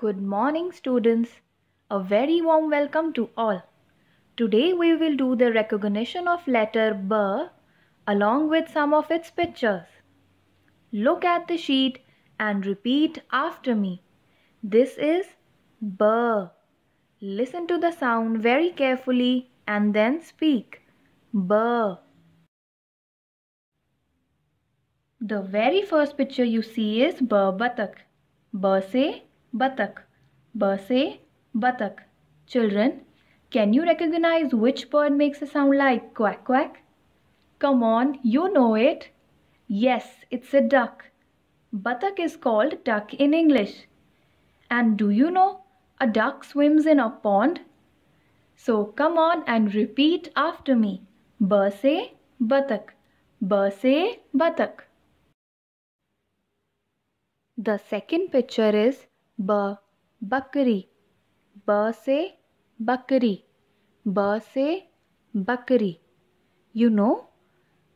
Good morning, students. A very warm welcome to all. Today we will do the recognition of letter B along with some of its pictures. Look at the sheet and repeat after me. This is B. Listen to the sound very carefully and then speak. B. The very first picture you see is B Batak. B say Batak. B say Batak. Children, can you recognize which bird makes a sound like quack quack? Come on, you know it. Yes, it's a duck. Batak is called duck in English. And do you know a duck swims in a pond? So come on and repeat after me. B say Batak. B say Batak. The second picture is B Bakri. B say Bakri. B say Bakri. You know,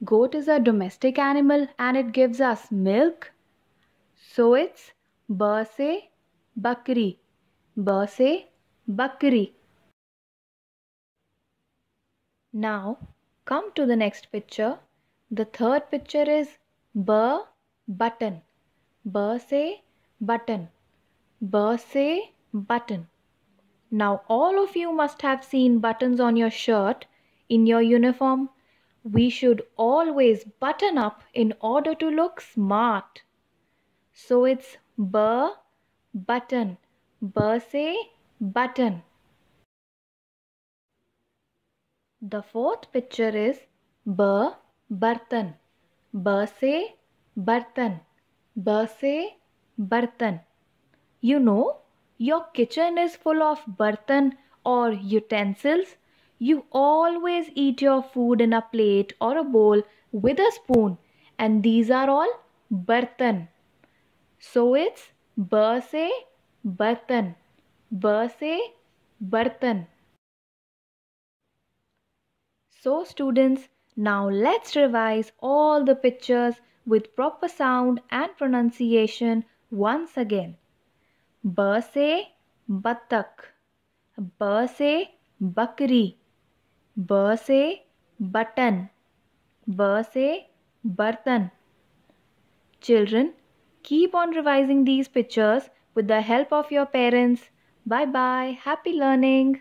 goat is a domestic animal and it gives us milk. So it's B say Bakri. B say Bakri. Now come to the next picture. The third picture is B button. B say button. B say button. Now all of you must have seen buttons on your shirt in your uniform. We should always button up in order to look smart. So it's B button. B say button. The fourth picture is B bartan. B say bartan. B say bartan. You know, your kitchen is full of bartan or utensils. You always eat your food in a plate or a bowl with a spoon, and these are all bartan. So it's B say bartan. B say bartan. So students, now let's revise all the pictures with proper sound and pronunciation once again. ब से बतख, ब से बकरी, ब से button, ब से बर्तन। Children keep on revising these pictures with the help of your parents bye bye happy learning